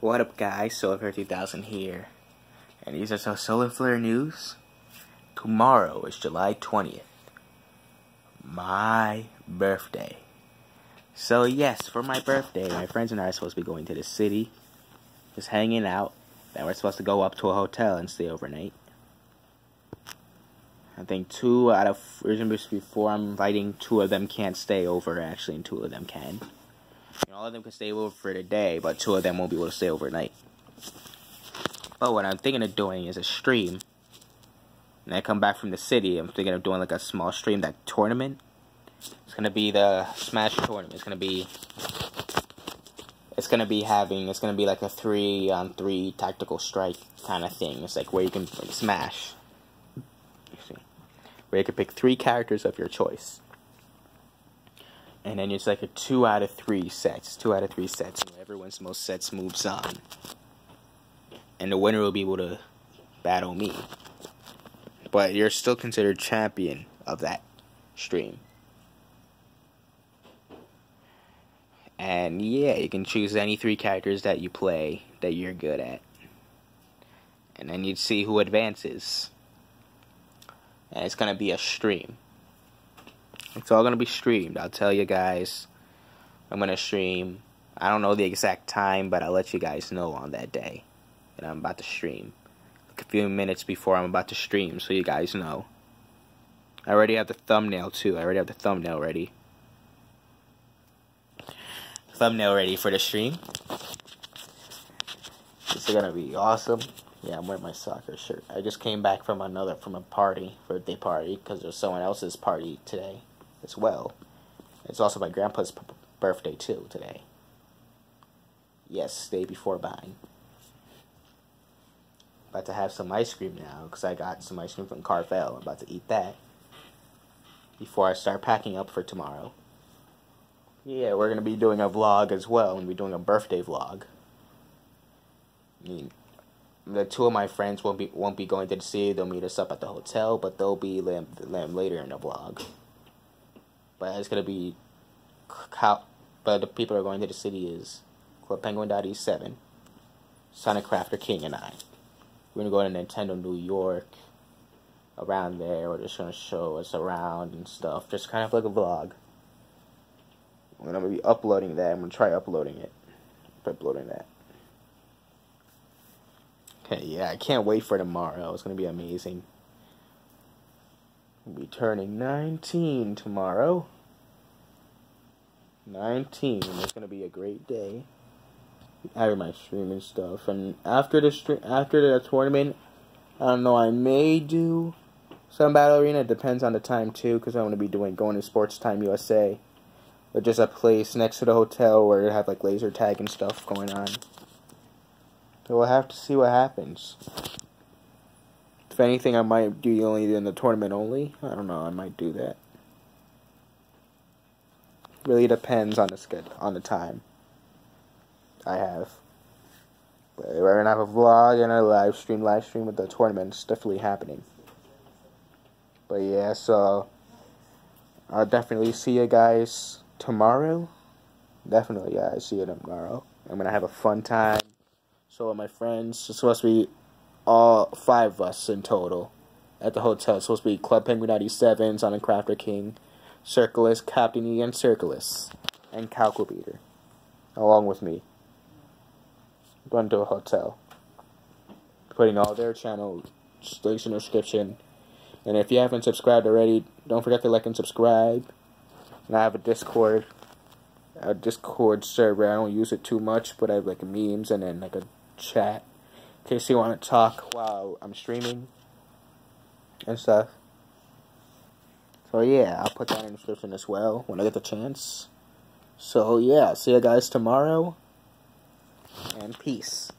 What up guys, Solar 2000 here, and these are some Solar Flare news. Tomorrow is July 20th, my birthday. So yes, for my birthday, my friends and I are supposed to be going to the city, just hanging out, then we're supposed to go up to a hotel and stay overnight. I think two out of, originally before I'm inviting, two of them can't stay over actually, and two of them can. All of them can stay over for the day, but two of them won't be able to stay overnight. But what I'm thinking of doing is a stream. And I come back from the city, I'm thinking of doing like a small stream, that tournament. It's gonna be the Smash tournament. It's gonna be it's gonna be having it's gonna be like a three on three tactical strike kind of thing. It's like where you can like, smash. Where you can pick three characters of your choice and then it's like a two out of three sets, two out of three sets. And everyone's most sets moves on, and the winner will be able to battle me. But you're still considered champion of that stream. And yeah, you can choose any three characters that you play that you're good at. And then you'd see who advances. And it's gonna be a stream. It's all gonna be streamed. I'll tell you guys. I'm gonna stream. I don't know the exact time, but I'll let you guys know on that day that I'm about to stream. Like a few minutes before I'm about to stream, so you guys know. I already have the thumbnail too. I already have the thumbnail ready. Thumbnail ready for the stream. This is gonna be awesome. Yeah, I'm wearing my soccer shirt. I just came back from another from a party, birthday party, because there's someone else's party today as well. It's also my grandpa's birthday too today. Yes, day before mine. About to have some ice cream now because I got some ice cream from Carvel. I'm about to eat that before I start packing up for tomorrow. Yeah, we're gonna be doing a vlog as well. We're gonna be doing a birthday vlog. I mean, the two of my friends won't be won't be going to the city. They'll meet us up at the hotel, but they'll be lamb later in the vlog but it's gonna be how. But the people are going to the city is Club Penguin Daddy Seven, Sonic Crafter King, and I. We're gonna go to Nintendo New York. Around there, we're just gonna show us around and stuff, just kind of like a vlog. And I'm gonna be uploading that. I'm gonna try uploading it. Uploading that. Okay, yeah, I can't wait for tomorrow. It's gonna be amazing. Be turning 19 tomorrow. 19, and it's gonna be a great day. Having my stream and stuff, and after the stream, after the tournament, I don't know. I may do some battle arena. It depends on the time too, because I'm gonna be doing going to Sportime USA, or just a place next to the hotel where they have like laser tag and stuff going on. So we'll have to see what happens. If anything, I might do only in the tournament only. I don't know. I might do that. Really depends on the schedule, on the time I have. But we're gonna have a vlog and a live stream. Live stream with the tournament. Definitely happening. But yeah, so I'll definitely see you guys tomorrow. Definitely, yeah, I see you tomorrow. I'm gonna have a fun time. So with my friends, it's supposed to be all five of us in total at the hotel. It's supposed to be Club Penguin 97, Sonic Crafter King, Cirkhlyss, Captain E, and Cirkhlyss, and Calcobeater, along with me. Going to a hotel. Putting all their channel links in the description. And if you haven't subscribed already, don't forget to like and subscribe. And I have a Discord, a Discord server. I don't use it too much, but I have like memes and then like a chat in case you want to talk while I'm streaming and stuff. So yeah, I'll put that in the description as well when I get the chance. So yeah, see you guys tomorrow, and peace.